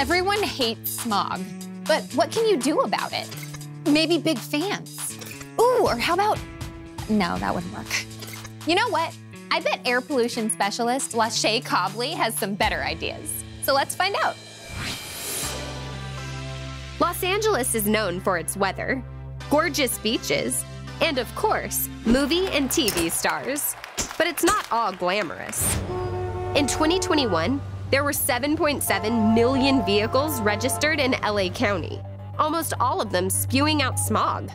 Everyone hates smog, but what can you do about it? Maybe big fans. Ooh, or how about, no, that wouldn't work. You know what? I bet air pollution specialist La'Shaye Cobley has some better ideas. So let's find out. Los Angeles is known for its weather, gorgeous beaches, and of course, movie and TV stars. But it's not all glamorous. In 2021, there were 7.7 million vehicles registered in LA County, almost all of them spewing out smog.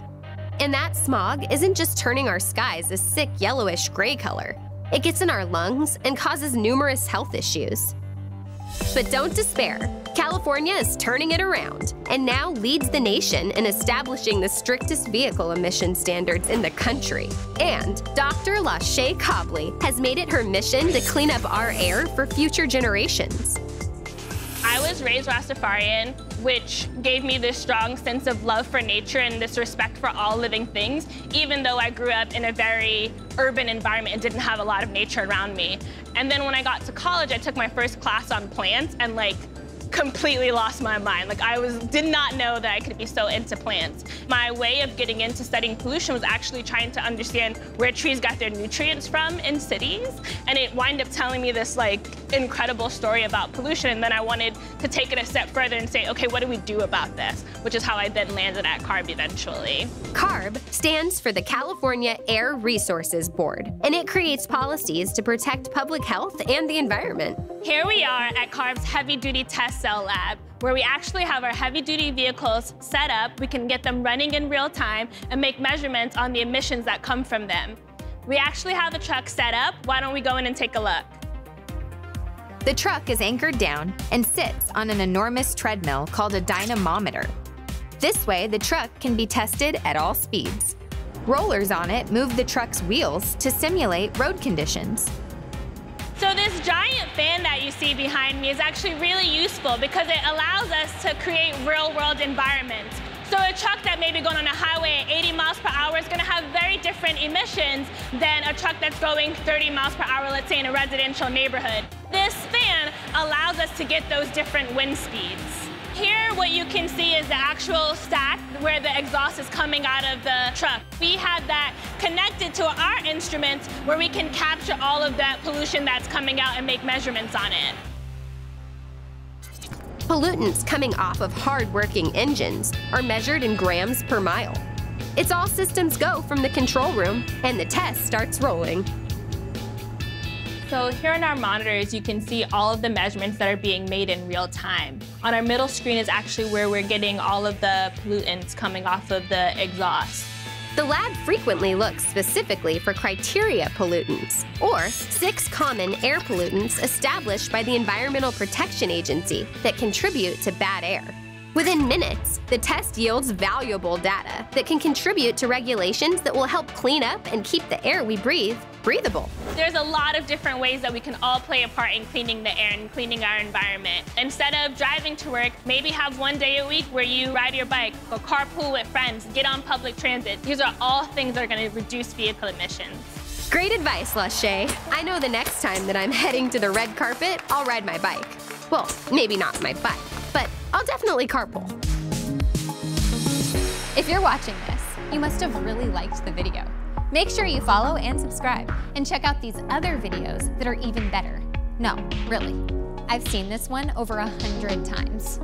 And that smog isn't just turning our skies a sick yellowish gray color. It gets in our lungs and causes numerous health issues. But don't despair. California is turning it around and now leads the nation in establishing the strictest vehicle emission standards in the country. And Dr. La'Shaye Cobley has made it her mission to clean up our air for future generations. I was raised Rastafarian, which gave me this strong sense of love for nature and this respect for all living things, even though I grew up in a very urban environment and didn't have a lot of nature around me. And then when I got to college, I took my first class on plants and like completely lost my mind. Like I was did not know that I could be so into plants. My way of getting into studying pollution was actually trying to understand where trees got their nutrients from in cities. And it wound up telling me this like incredible story about pollution. And then I wanted to take it a step further and say, okay, what do we do about this? Which is how I then landed at CARB eventually. CARB stands for the California Air Resources Board, and it creates policies to protect public health and the environment. Here we are at CARB's heavy duty test cell lab, where we actually have our heavy duty vehicles set up. We can get them running in real time and make measurements on the emissions that come from them. We actually have a truck set up. Why don't we go in and take a look? The truck is anchored down and sits on an enormous treadmill called a dynamometer. This way, the truck can be tested at all speeds. Rollers on it move the truck's wheels to simulate road conditions. So this giant fan that you see behind me is actually really useful because it allows us to create real-world environments. So a truck that may be going on a highway at 80 miles per hour is going to have very different emissions than a truck that's going 30 miles per hour, let's say in a residential neighborhood. This allows us to get those different wind speeds. Here, what you can see is the actual stack where the exhaust is coming out of the truck. We have that connected to our instruments where we can capture all of that pollution that's coming out and make measurements on it. Pollutants coming off of hard-working engines are measured in grams per mile. It's all systems go from the control room, and the test starts rolling. So here in our monitors, you can see all of the measurements that are being made in real time. On our middle screen is actually where we're getting all of the pollutants coming off of the exhaust. The lab frequently looks specifically for criteria pollutants, or six common air pollutants established by the Environmental Protection Agency that contribute to bad air. Within minutes, the test yields valuable data that can contribute to regulations that will help clean up and keep the air we breathe breathable. There's a lot of different ways that we can all play a part in cleaning the air and cleaning our environment. Instead of driving to work, maybe have one day a week where you ride your bike, go carpool with friends, get on public transit. These are all things that are going to reduce vehicle emissions. Great advice, La'Shaye. I know the next time that I'm heading to the red carpet, I'll ride my bike. Well, maybe not my bike but I'll definitely carpool. If you're watching this, you must have really liked the video. Make sure you follow and subscribe, and check out these other videos that are even better. No, really. I've seen this one over a hundred times.